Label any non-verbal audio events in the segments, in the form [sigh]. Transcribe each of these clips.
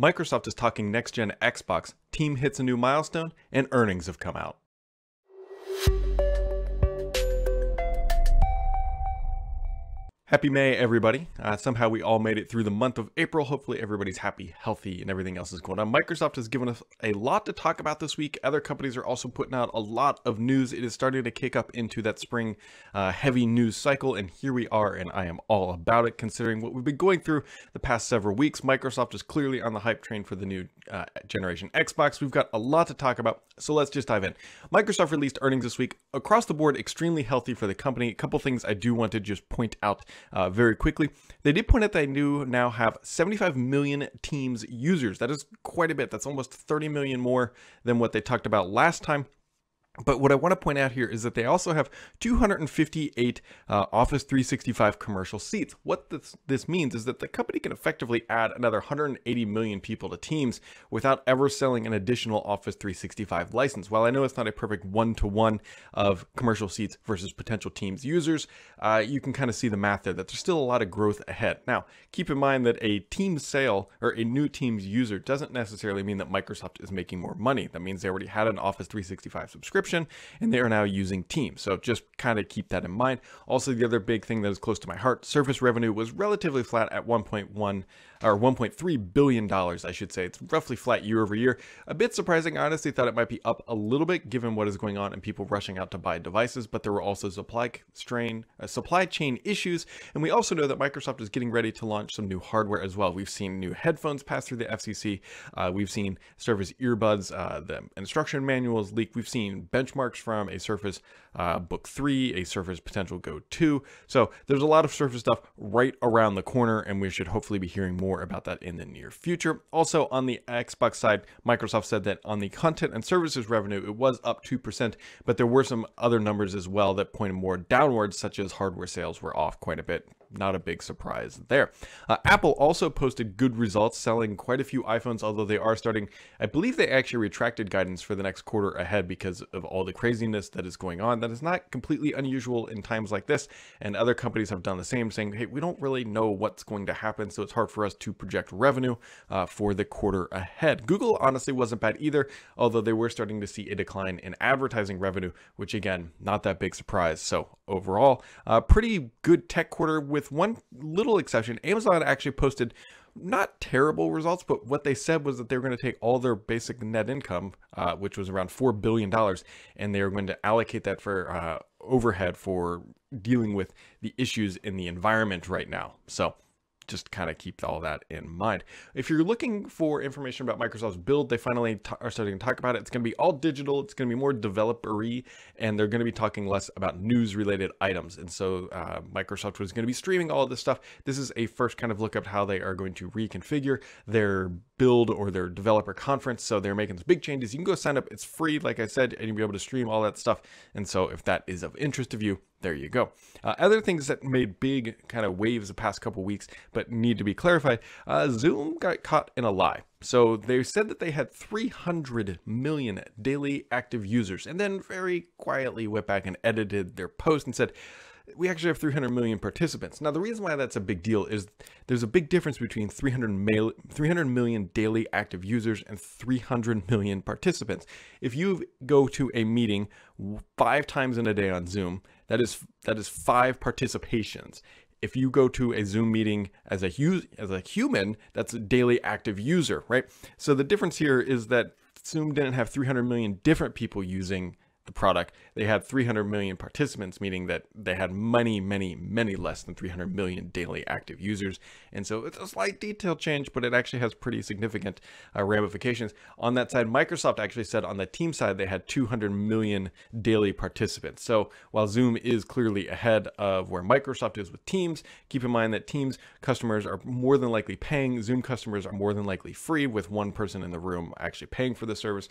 Microsoft is talking next gen Xbox, team hits a new milestone, and earnings have come out. Happy May, everybody. Uh, somehow we all made it through the month of April. Hopefully, everybody's happy, healthy, and everything else is going on. Microsoft has given us a lot to talk about this week. Other companies are also putting out a lot of news. It is starting to kick up into that spring uh, heavy news cycle, and here we are, and I am all about it considering what we've been going through the past several weeks. Microsoft is clearly on the hype train for the new uh, generation Xbox. We've got a lot to talk about, so let's just dive in. Microsoft released earnings this week. Across the board, extremely healthy for the company. A couple things I do want to just point out uh, very quickly. They did point out they do now have 75 million Teams users. That is quite a bit. That's almost 30 million more than what they talked about last time. But what I want to point out here is that they also have 258 uh, Office 365 commercial seats. What this, this means is that the company can effectively add another 180 million people to Teams without ever selling an additional Office 365 license. While I know it's not a perfect one-to-one of commercial seats versus potential Teams users, uh, you can kind of see the math there, that there's still a lot of growth ahead. Now, keep in mind that a Teams sale or a new Teams user doesn't necessarily mean that Microsoft is making more money. That means they already had an Office 365 subscription subscription and they are now using Teams. So just kind of keep that in mind. Also, the other big thing that is close to my heart, Surface revenue was relatively flat at 1.1 or 1.3 billion dollars, I should say. It's roughly flat year over year. A bit surprising. I honestly thought it might be up a little bit given what is going on and people rushing out to buy devices, but there were also supply strain, uh, supply chain issues, and we also know that Microsoft is getting ready to launch some new hardware as well. We've seen new headphones pass through the FCC. Uh, we've seen Surface earbuds, uh, the instruction manuals leak. We've seen benchmarks from a Surface uh, Book 3, a Surface Potential Go 2. So there's a lot of Surface stuff right around the corner, and we should hopefully be hearing more about that in the near future. Also, on the Xbox side, Microsoft said that on the content and services revenue, it was up 2%, but there were some other numbers as well that pointed more downwards, such as hardware sales were off quite a bit not a big surprise there. Uh, Apple also posted good results, selling quite a few iPhones, although they are starting, I believe they actually retracted guidance for the next quarter ahead because of all the craziness that is going on. That is not completely unusual in times like this, and other companies have done the same, saying, hey, we don't really know what's going to happen, so it's hard for us to project revenue uh, for the quarter ahead. Google honestly wasn't bad either, although they were starting to see a decline in advertising revenue, which again, not that big surprise. So overall, uh, pretty good tech quarter with with one little exception. Amazon actually posted not terrible results, but what they said was that they were going to take all their basic net income, uh, which was around $4 billion, and they were going to allocate that for uh, overhead for dealing with the issues in the environment right now. So just kind of keep all that in mind. If you're looking for information about Microsoft's build, they finally are starting to talk about it. It's going to be all digital. It's going to be more developer-y, and they're going to be talking less about news-related items. And so uh, Microsoft was going to be streaming all this stuff. This is a first kind of look at how they are going to reconfigure their build or their developer conference. So they're making these big changes. You can go sign up. It's free, like I said, and you'll be able to stream all that stuff. And so if that is of interest to you, there you go. Uh, other things that made big kind of waves the past couple weeks, but need to be clarified. Uh, Zoom got caught in a lie. So they said that they had 300 million daily active users, and then very quietly went back and edited their post and said, we actually have 300 million participants. Now, the reason why that's a big deal is there's a big difference between 300, mil 300 million daily active users and 300 million participants. If you go to a meeting five times in a day on Zoom, that is that is five participations. If you go to a Zoom meeting as a as a human, that's a daily active user, right? So the difference here is that Zoom didn't have 300 million different people using the product, they had 300 million participants, meaning that they had many, many, many less than 300 million daily active users. And so it's a slight detail change, but it actually has pretty significant uh, ramifications. On that side, Microsoft actually said on the team side, they had 200 million daily participants. So while Zoom is clearly ahead of where Microsoft is with Teams, keep in mind that Teams customers are more than likely paying. Zoom customers are more than likely free with one person in the room actually paying for the service.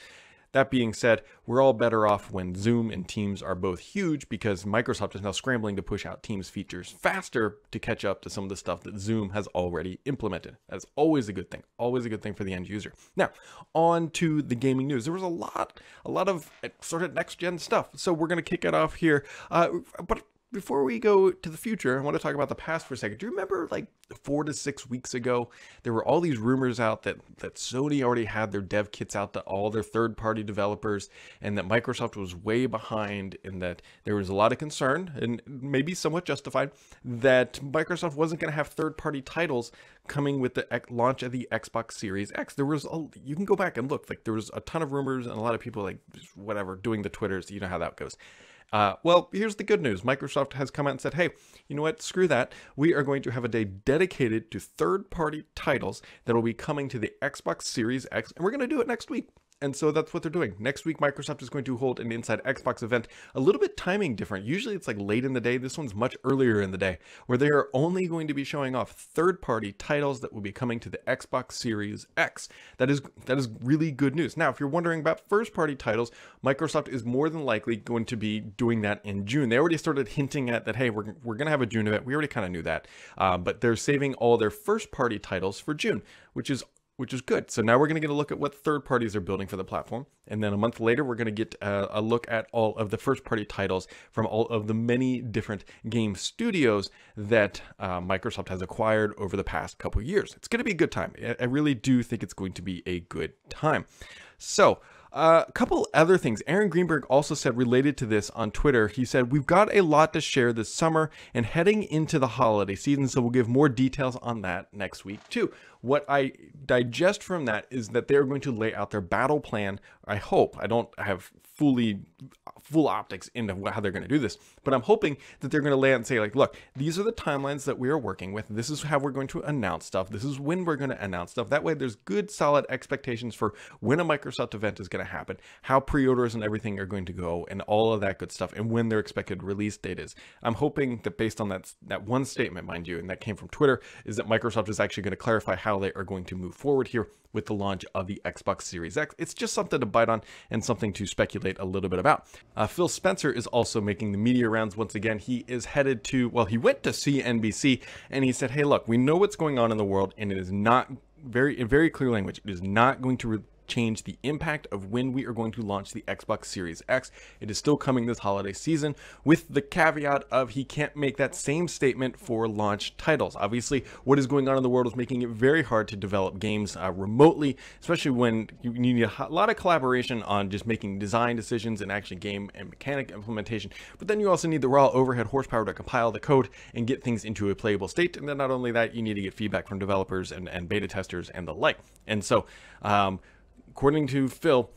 That being said, we're all better off when Zoom and Teams are both huge because Microsoft is now scrambling to push out Teams features faster to catch up to some of the stuff that Zoom has already implemented. That's always a good thing, always a good thing for the end user. Now, on to the gaming news. There was a lot, a lot of sort of next gen stuff. So we're going to kick it off here. Uh, but before we go to the future, I want to talk about the past for a second. Do you remember like four to six weeks ago, there were all these rumors out that, that Sony already had their dev kits out to all their third party developers and that Microsoft was way behind and that there was a lot of concern and maybe somewhat justified that Microsoft wasn't going to have third party titles coming with the launch of the Xbox Series X. There was, a, you can go back and look, like there was a ton of rumors and a lot of people like whatever doing the Twitters, you know how that goes. Uh, well, here's the good news. Microsoft has come out and said, hey, you know what? Screw that. We are going to have a day dedicated to third party titles that will be coming to the Xbox Series X, and we're going to do it next week. And so that's what they're doing. Next week, Microsoft is going to hold an Inside Xbox event, a little bit timing different. Usually it's like late in the day. This one's much earlier in the day, where they are only going to be showing off third-party titles that will be coming to the Xbox Series X. That is that is really good news. Now, if you're wondering about first-party titles, Microsoft is more than likely going to be doing that in June. They already started hinting at that, hey, we're, we're going to have a June event. We already kind of knew that. Uh, but they're saving all their first-party titles for June, which is which is good. So now we're going to get a look at what third parties are building for the platform. And then a month later, we're going to get a, a look at all of the first party titles from all of the many different game studios that uh, Microsoft has acquired over the past couple years. It's going to be a good time. I really do think it's going to be a good time. So, uh, a couple other things. Aaron Greenberg also said related to this on Twitter. He said, We've got a lot to share this summer and heading into the holiday season, so we'll give more details on that next week, too. What I digest from that is that they're going to lay out their battle plan. I hope. I don't have fully full optics into how they're going to do this, but I'm hoping that they're going to lay out and say like, look, these are the timelines that we are working with. This is how we're going to announce stuff. This is when we're going to announce stuff. That way there's good solid expectations for when a Microsoft event is going to happen, how pre-orders and everything are going to go and all of that good stuff and when their expected release date is. I'm hoping that based on that that one statement, mind you, and that came from Twitter, is that Microsoft is actually going to clarify how they are going to move forward here with the launch of the Xbox Series X. It's just something to bite on and something to speculate a little bit about. Uh, Phil Spencer is also making the media rounds once again. He is headed to, well, he went to CNBC and he said, hey, look, we know what's going on in the world and it is not very in very clear language it is not going to change the impact of when we are going to launch the Xbox Series X. It is still coming this holiday season with the caveat of he can't make that same statement for launch titles. Obviously, what is going on in the world is making it very hard to develop games uh, remotely, especially when you need a lot of collaboration on just making design decisions and actually game and mechanic implementation. But then you also need the raw overhead horsepower to compile the code and get things into a playable state. And then not only that, you need to get feedback from developers and, and beta testers and the like. And so, um, according to Phil,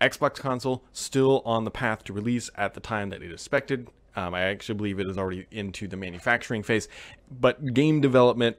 Xbox console still on the path to release at the time that it expected. Um, I actually believe it is already into the manufacturing phase, but game development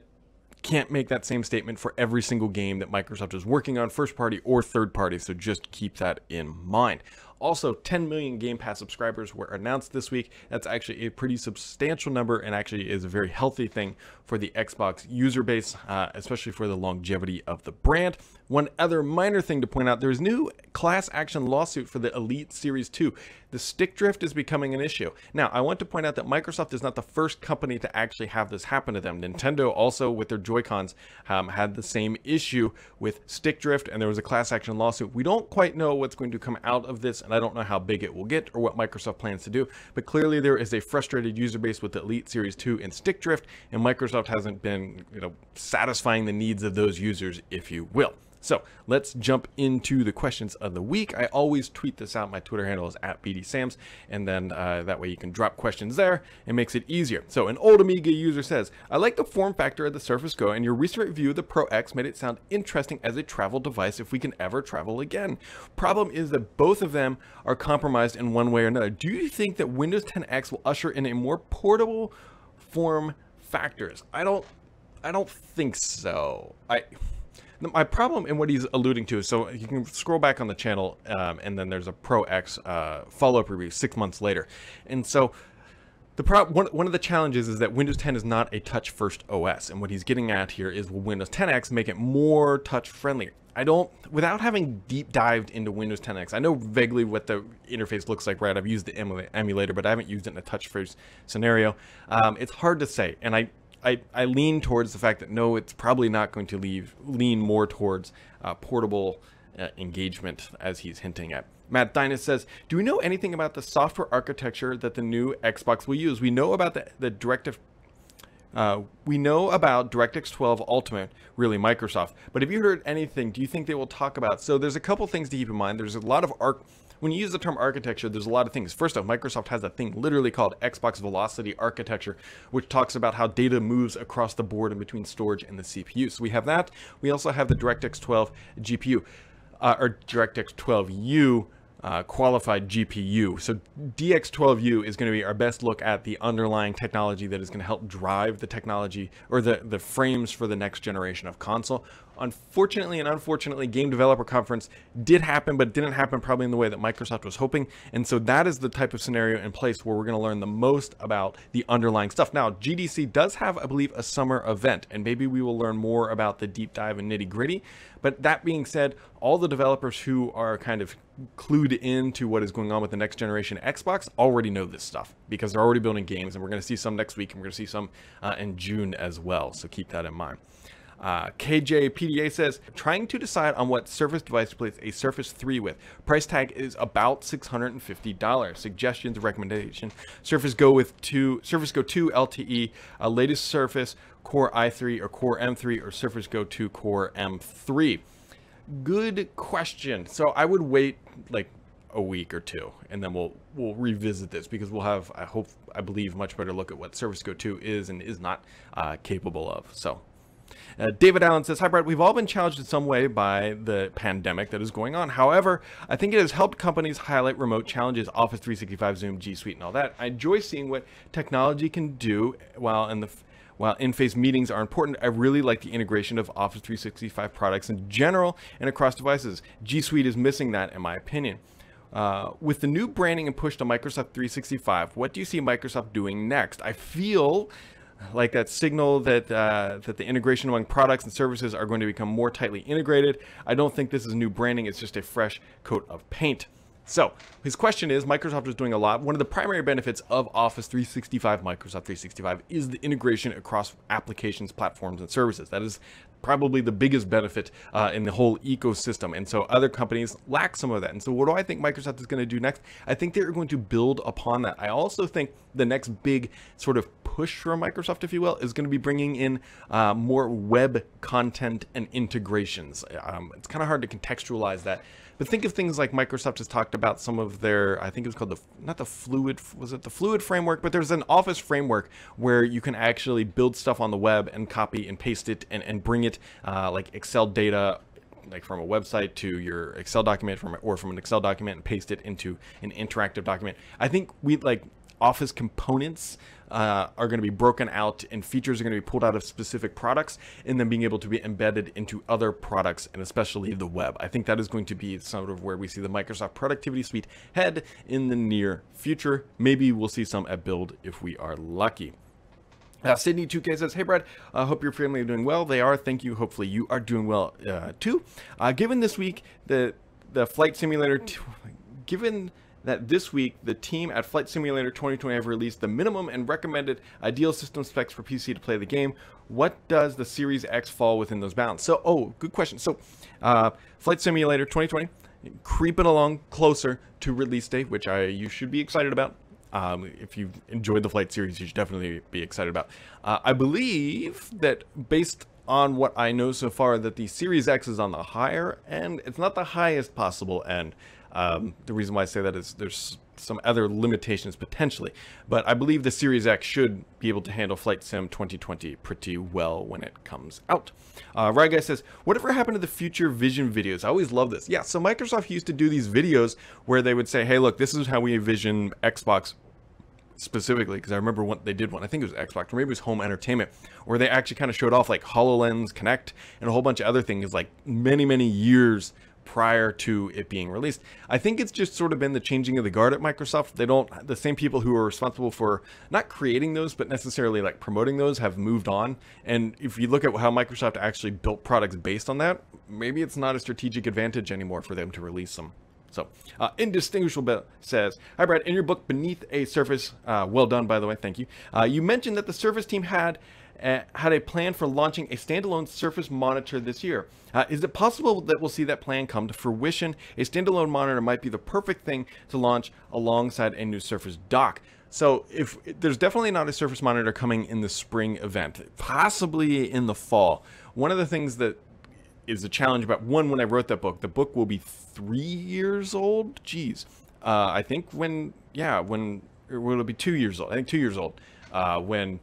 can't make that same statement for every single game that Microsoft is working on, first party or third party, so just keep that in mind. Also, 10 million Game Pass subscribers were announced this week. That's actually a pretty substantial number and actually is a very healthy thing for the Xbox user base, uh, especially for the longevity of the brand. One other minor thing to point out there's new class action lawsuit for the Elite Series 2. The stick drift is becoming an issue. Now, I want to point out that Microsoft is not the first company to actually have this happen to them. Nintendo also, with their Joy-Cons, um, had the same issue with stick drift, and there was a class action lawsuit. We don't quite know what's going to come out of this, and I don't know how big it will get or what Microsoft plans to do, but clearly there is a frustrated user base with the Elite Series 2 and stick drift, and Microsoft hasn't been, you know, satisfying the needs of those users, if you will. So let's jump into the questions of the week. I always tweet this out. My Twitter handle is at BDSams, and then uh, that way you can drop questions there. It makes it easier. So an old Amiga user says, I like the form factor of the Surface Go, and your recent review of the Pro X made it sound interesting as a travel device if we can ever travel again. Problem is that both of them are compromised in one way or another. Do you think that Windows 10 X will usher in a more portable form factors? I don't I don't think so. I my problem and what he's alluding to is so you can scroll back on the channel um, and then there's a Pro X uh, follow-up review six months later. And so the pro- one, one of the challenges is that Windows 10 is not a touch first OS. And what he's getting at here is will Windows 10X make it more touch friendly? I don't, without having deep dived into Windows 10X, I know vaguely what the interface looks like, right? I've used the emulator, but I haven't used it in a touch first scenario. Um, it's hard to say. And I, I, I lean towards the fact that no, it's probably not going to leave lean more towards uh, portable uh, engagement as he's hinting at. Matt Dynas says, Do we know anything about the software architecture that the new Xbox will use? We know about the, the Directive. Uh, we know about DirectX 12 Ultimate, really Microsoft. But have you heard anything? Do you think they will talk about? So there's a couple things to keep in mind. There's a lot of arc when you use the term architecture, there's a lot of things. First off, Microsoft has a thing literally called Xbox Velocity Architecture, which talks about how data moves across the board and between storage and the CPU. So we have that. We also have the DirectX 12 GPU, uh, or DirectX 12U uh, qualified GPU. So DX12U is going to be our best look at the underlying technology that is going to help drive the technology or the, the frames for the next generation of console. Unfortunately and unfortunately, Game Developer Conference did happen, but didn't happen probably in the way that Microsoft was hoping. And so that is the type of scenario in place where we're going to learn the most about the underlying stuff. Now, GDC does have, I believe, a summer event, and maybe we will learn more about the deep dive and nitty gritty. But that being said, all the developers who are kind of clued into what is going on with the next generation Xbox already know this stuff because they're already building games, and we're going to see some next week, and we're going to see some uh, in June as well. So keep that in mind. Uh, KJPDA says, trying to decide on what Surface device to place a Surface 3 with. Price tag is about $650. Suggestions, recommendation. Surface Go with two, Surface Go 2 LTE, uh, latest Surface, Core i3 or Core M3 or Surface Go 2 Core M3. Good question. So I would wait like a week or two, and then we'll we'll revisit this because we'll have I hope I believe much better look at what Surface Go 2 is and is not uh, capable of. So uh, David Allen says, Hi, Brad. We've all been challenged in some way by the pandemic that is going on. However, I think it has helped companies highlight remote challenges, Office 365, Zoom, G Suite, and all that. I enjoy seeing what technology can do while in the while in-face meetings are important, I really like the integration of Office 365 products in general and across devices. G Suite is missing that, in my opinion. Uh, with the new branding and push to Microsoft 365, what do you see Microsoft doing next? I feel like that signal that uh, that the integration among products and services are going to become more tightly integrated. I don't think this is new branding; it's just a fresh coat of paint. So his question is, Microsoft is doing a lot. One of the primary benefits of Office 365, Microsoft 365, is the integration across applications, platforms, and services. That is probably the biggest benefit uh, in the whole ecosystem. And so other companies lack some of that. And so what do I think Microsoft is going to do next? I think they're going to build upon that. I also think the next big sort of push for Microsoft, if you will, is going to be bringing in uh, more web content and integrations. Um, it's kind of hard to contextualize that but think of things like Microsoft has talked about some of their, I think it was called the, not the Fluid, was it the Fluid framework? But there's an Office framework where you can actually build stuff on the web and copy and paste it and, and bring it uh, like Excel data like from a website to your Excel document from or from an Excel document and paste it into an interactive document. I think we like Office components uh, are going to be broken out and features are going to be pulled out of specific products and then being able to be embedded into other products and especially the web. I think that is going to be sort of where we see the Microsoft Productivity Suite head in the near future. Maybe we'll see some at Build if we are lucky. Uh, Sydney 2K says, Hey Brad, I uh, hope your family are doing well. They are. Thank you. Hopefully you are doing well uh, too. Uh, given this week, the the flight simulator, given that this week the team at Flight Simulator 2020 have released the minimum and recommended ideal system specs for PC to play the game. What does the Series X fall within those bounds? So, oh, good question. So, uh, Flight Simulator 2020 creeping along closer to release date, which I you should be excited about. Um, if you've enjoyed the flight series, you should definitely be excited about. Uh, I believe that based on what I know so far, that the Series X is on the higher end. It's not the highest possible end. Um, the reason why I say that is there's some other limitations potentially, but I believe the Series X should be able to handle Flight Sim 2020 pretty well when it comes out. Uh, Guy says, whatever happened to the future vision videos? I always love this. Yeah, so Microsoft used to do these videos where they would say, hey, look, this is how we envision Xbox specifically because I remember what they did one. I think it was Xbox or maybe it was Home Entertainment, where they actually kind of showed off like Hololens, Kinect and a whole bunch of other things like many many years prior to it being released. I think it's just sort of been the changing of the guard at Microsoft. They don't, the same people who are responsible for not creating those, but necessarily like promoting those have moved on. And if you look at how Microsoft actually built products based on that, maybe it's not a strategic advantage anymore for them to release them. So, uh, Indistinguishable says, Hi, Brad. In your book, Beneath a Surface, uh, well done, by the way, thank you. Uh, you mentioned that the Surface team had uh, had a plan for launching a standalone Surface monitor this year. Uh, is it possible that we'll see that plan come to fruition? A standalone monitor might be the perfect thing to launch alongside a new Surface dock. So if there's definitely not a Surface monitor coming in the spring event, possibly in the fall. One of the things that is a challenge about one when I wrote that book, the book will be three years old. Jeez, uh, I think when yeah when it will it be two years old? I think two years old uh, when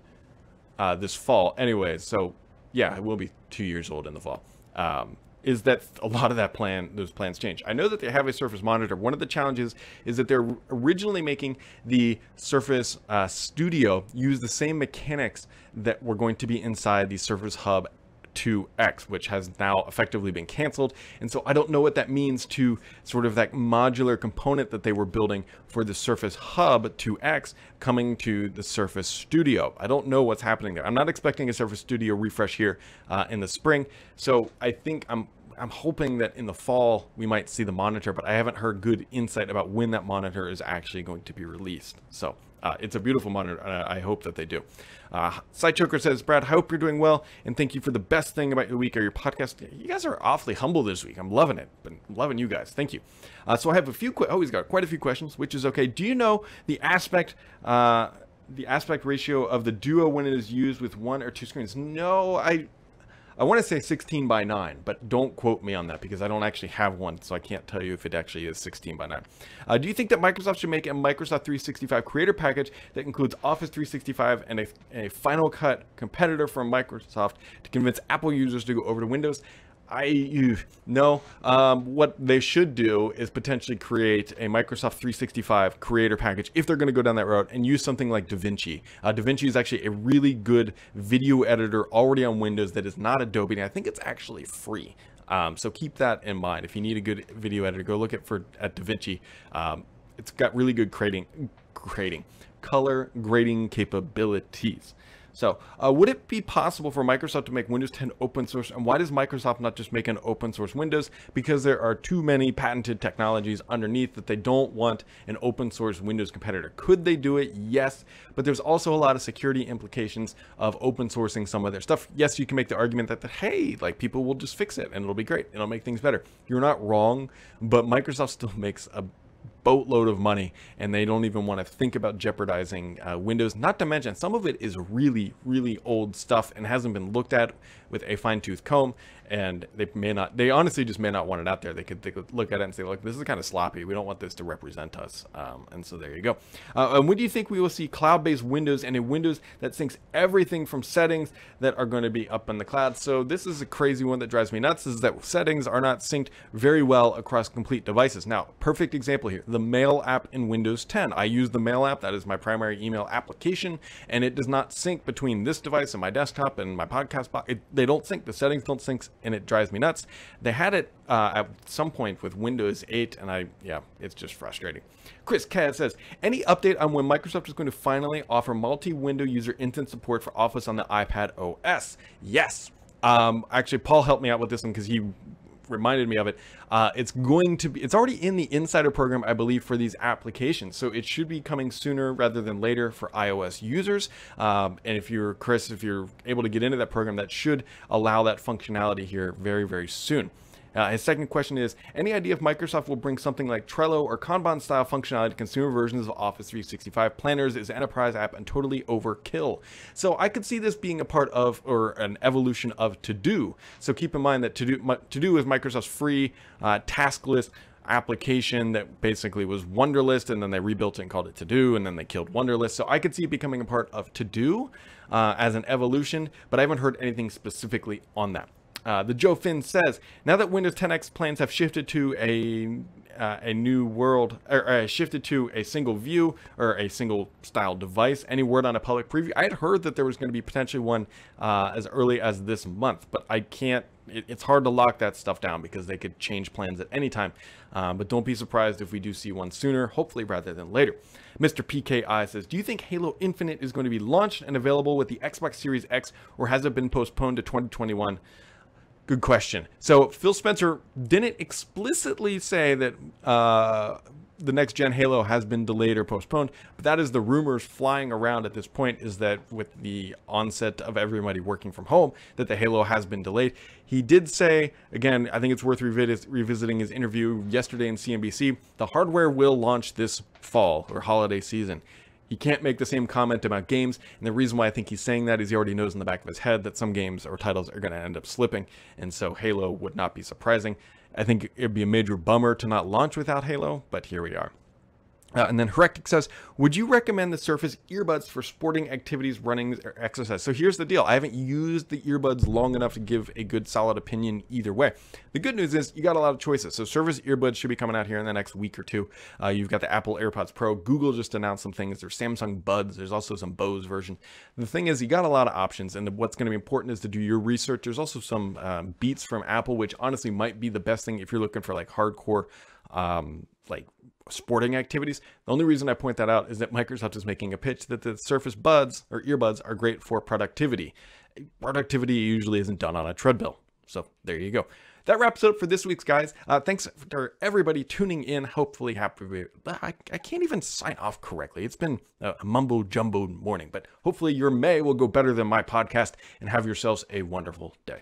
uh, this fall. Anyways, so yeah, it will be two years old in the fall. Um, is that a lot of that plan, those plans change. I know that they have a Surface monitor. One of the challenges is that they're originally making the Surface uh, Studio use the same mechanics that were going to be inside the Surface Hub 2X, which has now effectively been canceled. And so I don't know what that means to sort of that modular component that they were building for the Surface Hub 2X coming to the Surface Studio. I don't know what's happening there. I'm not expecting a Surface Studio refresh here uh, in the spring. So I think I'm I'm hoping that in the fall we might see the monitor, but I haven't heard good insight about when that monitor is actually going to be released. So uh, it's a beautiful monitor. I hope that they do. Uh, Choker says, Brad, I hope you're doing well, and thank you for the best thing about your week or your podcast. You guys are awfully humble this week. I'm loving it. Been loving you guys. Thank you. Uh, so I have a few. Oh, he's got quite a few questions, which is okay. Do you know the aspect? Uh, the aspect ratio of the Duo when it is used with one or two screens. No, I I want to say 16 by 9, but don't quote me on that because I don't actually have one, so I can't tell you if it actually is 16 by 9. Uh, do you think that Microsoft should make a Microsoft 365 creator package that includes Office 365 and a, a Final Cut competitor from Microsoft to convince Apple users to go over to Windows? I no. Um, what they should do is potentially create a Microsoft 365 creator package if they're going to go down that road and use something like DaVinci. Uh, DaVinci is actually a really good video editor already on Windows that is not Adobe. And I think it's actually free. Um, so keep that in mind. If you need a good video editor, go look at for at DaVinci. Um, it's got really good grading, grading, color grading capabilities. So, uh, would it be possible for Microsoft to make Windows 10 open source? And why does Microsoft not just make an open source Windows? Because there are too many patented technologies underneath that they don't want an open source Windows competitor. Could they do it? Yes. But there's also a lot of security implications of open sourcing some of their stuff. Yes, you can make the argument that, that hey, like people will just fix it and it'll be great. It'll make things better. You're not wrong, but Microsoft [laughs] still makes a boatload of money and they don't even want to think about jeopardizing uh, Windows. Not to mention, some of it is really, really old stuff and hasn't been looked at with a fine tooth comb and they may not they honestly just may not want it out there. They could, they could look at it and say look this is kind of sloppy. We don't want this to represent us. Um, and so there you go. Uh, and when do you think we will see cloud-based windows and a windows that syncs everything from settings that are going to be up in the cloud? So this is a crazy one that drives me nuts is that settings are not synced very well across complete devices. Now perfect example here the mail app in windows 10 i use the mail app. That is my primary email application and it does not sync between this device and my desktop and my podcast box. It, they don't sync. The settings don't sync and it drives me nuts. They had it uh, at some point with Windows 8, and I, yeah, it's just frustrating. Chris Cat says, any update on when Microsoft is going to finally offer multi-window user instance support for Office on the iPad OS? Yes. Um, actually, Paul helped me out with this one because he reminded me of it. Uh, it's going to be, it's already in the insider program, I believe, for these applications. So it should be coming sooner rather than later for iOS users. Um, and if you're, Chris, if you're able to get into that program, that should allow that functionality here very, very soon. Uh, his second question is Any idea if Microsoft will bring something like Trello or Kanban style functionality to consumer versions of Office 365 planners is an enterprise app and totally overkill? So I could see this being a part of or an evolution of To Do. So keep in mind that To Do, is Microsoft's free uh, task list application that basically was Wunderlist, and then they rebuilt it and called it To Do, and then they killed Wunderlist. So I could see it becoming a part of To Do uh, as an evolution, but I haven't heard anything specifically on that. Uh, the Joe Finn says, now that Windows 10X plans have shifted to a uh, a new world or, or shifted to a single view or a single style device. Any word on a public preview? I had heard that there was going to be potentially one uh, as early as this month, but I can't. It, it's hard to lock that stuff down because they could change plans at any time. Um, but don't be surprised if we do see one sooner, hopefully rather than later. Mr. PKI says, Do you think Halo Infinite is going to be launched and available with the Xbox Series X, or has it been postponed to 2021? Good question. So Phil Spencer didn't explicitly say that uh, the next gen Halo has been delayed or postponed, but that is the rumors flying around at this point is that with the onset of everybody working from home, that the Halo has been delayed. He did say, again, I think it's worth revis- revisiting his interview yesterday in CNBC, the hardware will launch this fall or holiday season. He can't make the same comment about games, and the reason why I think he's saying that is he already knows in the back of his head that some games or titles are going to end up slipping, and so Halo would not be surprising. I think it'd be a major bummer to not launch without Halo, but here we are. Uh, and then Heretic says, would you recommend the Surface earbuds for sporting activities, running, or exercise? So here's the deal. I haven't used the earbuds long enough to give a good solid opinion either way. The good news is you got a lot of choices. So Surface earbuds should be coming out here in the next week or two. Uh, you've got the Apple AirPods Pro. Google just announced some things. There's Samsung Buds. There's also some Bose version. The thing is, you got a lot of options. And what's going to be important is to do your research. There's also some um, Beats from Apple, which honestly might be the best thing if you're looking for like hardcore um, like sporting activities. The only reason I point that out is that Microsoft is making a pitch that the Surface Buds or earbuds are great for productivity. Productivity usually isn't done on a treadmill. So there you go. That wraps it up for this week's guys. Uh, thanks for everybody tuning in. Hopefully, happy. I, I can't even sign off correctly. It's been a mumbo jumbo morning, but hopefully, your May will go better than my podcast and have yourselves a wonderful day.